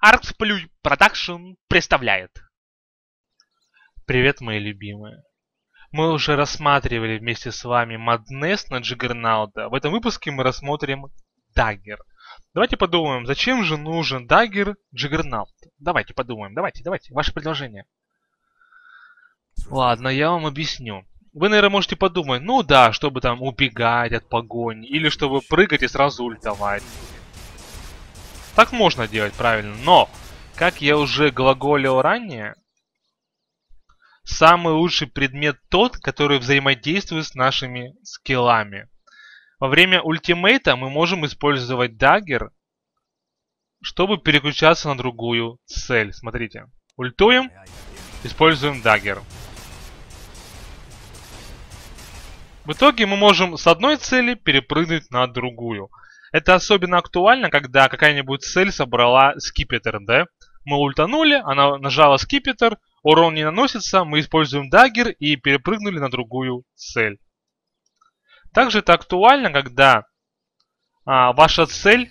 Arxplui Production представляет. Привет, мои любимые. Мы уже рассматривали вместе с вами Madness на Juggernaut а. В этом выпуске мы рассмотрим Dagger. Давайте подумаем, зачем же нужен Dagger Juggernaut? Давайте подумаем, давайте, давайте, ваше предложение. Ладно, я вам объясню. Вы, наверное, можете подумать, ну да, чтобы там убегать от погони, или чтобы прыгать и сразу ультовать. Так можно делать, правильно, но, как я уже глаголил ранее, самый лучший предмет тот, который взаимодействует с нашими скиллами. Во время ultimate а мы можем использовать dagger, чтобы переключаться на другую цель. Смотрите, ультуем, используем dagger. В итоге мы можем с одной цели перепрыгнуть на другую. Это особенно актуально, когда какая-нибудь цель собрала скипетр, да? Мы ультанули, она нажала скипетр, урон не наносится, мы используем даггер и перепрыгнули на другую цель. Также это актуально, когда а, ваша цель,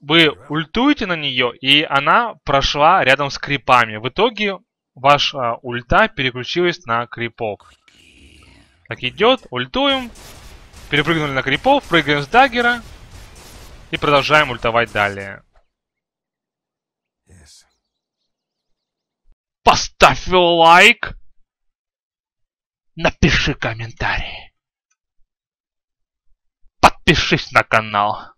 вы ультуете на нее, и она прошла рядом с крипами. В итоге ваша ульта переключилась на крипов. Так идет, ультуем. Перепрыгнули на крипов, прыгаем с даггера. И продолжаем ультовать далее. Поставь лайк. Напиши комментарий. Подпишись на канал.